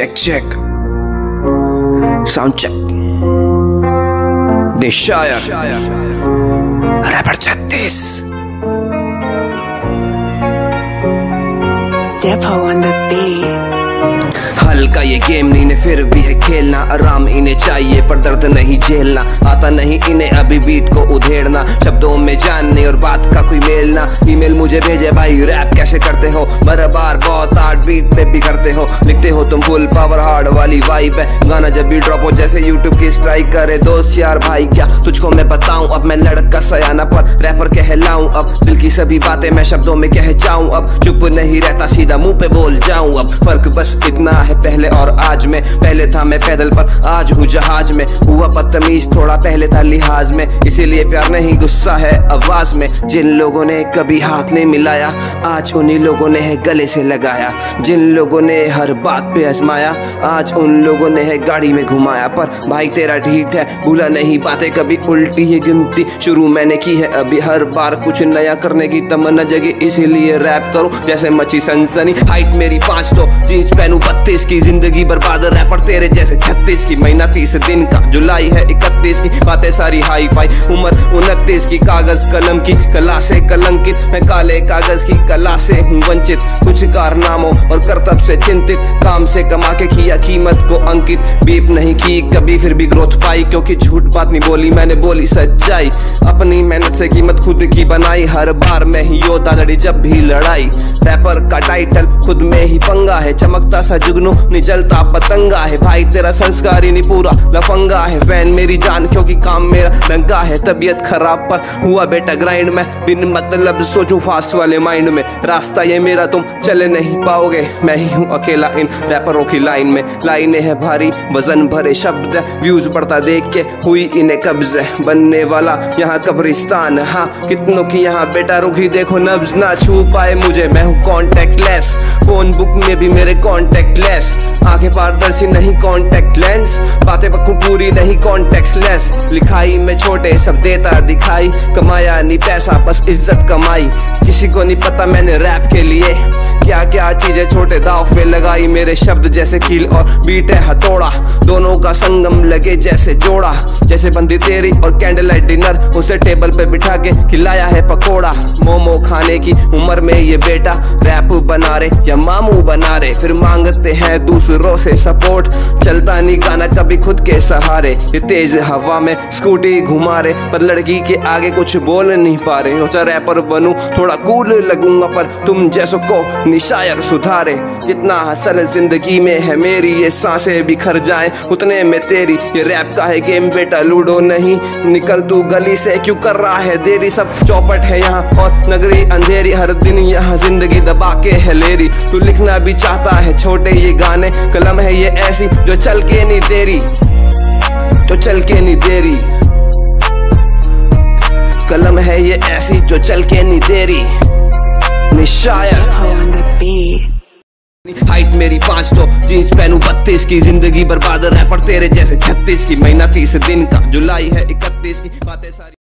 Check, check. Sound check. Nishaya. Rapper छत्तीस Depot on the beat. हल्का ये game नहीं ने फिर भी है खेलना। आराम इन्हें चाहिए, पर दर्द नहीं झेलना। आता नहीं इन्हें अभी बीट को उधेड़ना। शब्दों में जानने और बात का कोई मेलना। ईमेल मुझे भेजे, भाई रैप कैसे करते हो? बराबर बहुत हार्ड बीट पे भी करते हो। लिखते हो तुम फुल पावर हार्ड वाली वाइब है। गाना जब भी ड्रॉप हो, जैसे यूट्यूब की स्ट्राइक करे। दोस्त यार, भाई, क्या तुझको मैं बताऊँ? अब मैं लड़का सयाना पर रैपर कहलाऊं। अब दिल की सभी बातें मैं शब्दों में कह जाऊँ। अब चुप नहीं रहता, सीधा मुँह पे बोल जाऊँ। अब फ़र्क बस इतना है पहले और आज में। पहले था मैं पैदल, पर आज हूँ जहाज़ में। हुआ बदतमीज, थोड़ा पहले था लिहाज में। इसीलिए प्यार नहीं, गुस्सा है आवाज़ में। जिन लोगों ने कभी हाथ नहीं मिलाया, आज उन्हीं लोगों ने है गले से लगाया। जिन लोगों ने हर बात पे आजमाया, आज उन लोगों ने है गाड़ी में घुमाया। पर भाई तेरा ढीठ है, भूला नहीं बातें, कभी उल्टी ही गिनती। शुरू मैंने की है, अभी हर बार कुछ नया करने की तमन्ना जगी। इसीलिए रैप करूँ, जैसे मची सनसनी। हाइट मेरी पाँच सौ, जीन्स पहनू बत्तीस की ज़िंदगी बर्बाद रैपर तेरे जैसे छत्तीस की। महीना तीस दिन का, जुलाई है इकतीस की। बातें सारी हाई फाई, उम्र उनतीस की। कागज़ कलम की, कला से कलंकित। मैं काले कागज़ की कला से हूँ वंचित। कुछ कारनामों और करतब से चिंतित। काम से कमा के किया कीमत को अंकित। बीप नहीं की, कभी फिर भी ग्रोथ पाई। क्योंकि झूठ बात नहीं बोली, मैंने बोली सच्चाई। अपनी मेहनत से कीमत खुद की बनाई। हर बार मैं ही योद्धा, लड़ी जब भी लड़ाई। रैपर का टाइटल खुद में ही पंगा है। चमकता सा जुगनू निचलता पतंगा है। भाई, तेरा संस्कार ही नहीं पूरा, लफंगा है। फ़ैन मेरी जान, क्योंकि काम मेरा डंका है। तबीयत खराब पर हुआ बेटा ग्राइंड में। बिन मतलब सोचूं फास्ट वाले माइंड में। रास्ता ये मेरा, तुम चले नहीं पाओगे। मैं ही हूँ अकेला इन रैपरों की लाइन में। लाइनें हैं भारी, वज़न भरे शब्द व्यूज़ बढ़ता देख के हुई इन्हें कब्ज बनने वाला यहाँ कब्रिस्तान हाँ। कितनों की यहाँ बेटा रुखी देखो नब्ज ना छू पाए मुझे। मैं हूँ कॉन्टेक्ट लेस फ़ोन बुक में भी मेरे कॉन्टेक्ट लेस आँखें पारदर्शी नहीं कॉन्टेक्ट लेंस बातें पक्कू पूरी नहीं कॉन्टेक्ट लेस लिखाई में छोटे, सब देता दिखाई। कमाया नहीं पैसा, बस इज़्ज़त कमाई। किसी को नहीं पता मैंने रैप के लिए। क्या क्या चीज़ें छोटे दाव पे लगाई। मेरे शब्द जैसे कील और बीट है हथौड़ा। दोनों का संगम लगे जैसे जोड़ा। जैसे बंदी तेरी और कैंडल लाइट डिनर उसे टेबल पे बिठा के खिलाया है पकोड़ा। मोमो खाने की उम्र में ये बेटा रैप बना रहे या मामू बना रहे। फिर मांगते हैं दूसरों से सपोर्ट चलता नहीं गाना, कभी खुद के सहारे। ये तेज हवा में स्कूटी घुमा रहे पर लड़की के आगे कुछ बोल नहीं पा रहे सोचा रैपर बनूं, थोड़ा कूल लगूँगा, पर तुम जैसो को निशायर सुधारे। जितना हसल ज़िंदगी में है मेरी, ये साँसें बिखर जाए, उतने में तेरी। ये रैप का है गेम बेटा लूडो नहीं। निकल तू गली से, क्यों कर रहा है देरी? सब चौपट है यहाँ, और नगरी अंधेरी। हर दिन यहाँ ज़िंदगी दबा के है लेरी। तू लिखना भी चाहता है छोटे ये गाने, कलम है ये ऐसी जो चल के नहीं तेरी तो चल के नहीं देरी कलम है ये ऐसी जो चल के नहीं देरी निशायर. हाइट मेरी पाँच सौ जीन्स पहनू बत्तीस की, ज़िंदगी बर्बाद रैपर तेरे जैसे छत्तीस की महीना तीस दिन का, जुलाई है इकतीस की, बातें सारी